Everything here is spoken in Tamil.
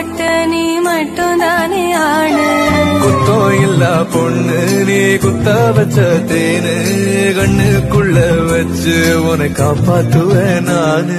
போட்ட நீ மட்டும் தானே ஆளு. குத்தோ இல்ல பொண்ணு நீ குத்த வச்ச தேனு. கண்ணுக்குள்ள வச்சு உன காப்பாத்துவேன் நானு.